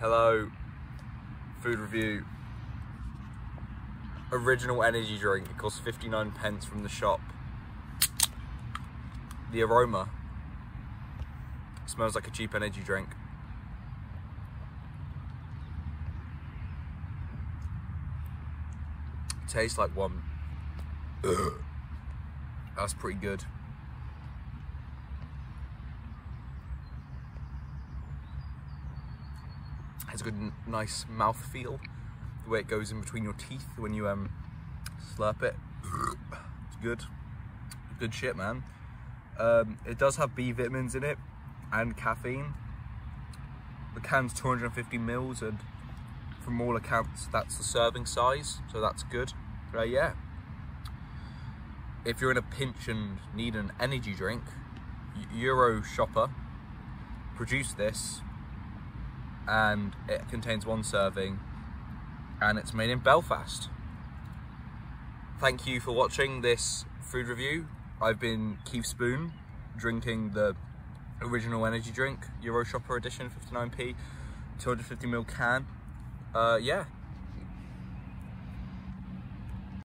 Hello, food review. Original energy drink. It costs 59 pence from the shop. The aroma smells like a cheap energy drink. Tastes like one. That's pretty good. Has a good, nice mouth feel. The way it goes in between your teeth when you um slurp it. It's good. Good shit, man. Um, it does have B vitamins in it and caffeine. The can's 250 mils, and from all accounts, that's the serving size, so that's good. Uh, yeah. If you're in a pinch and need an energy drink, Euro Shopper produced this and it contains one serving and it's made in Belfast. Thank you for watching this food review. I've been Keith Spoon drinking the original energy drink, Euro Shopper edition, 59p, 250ml can. Uh, yeah,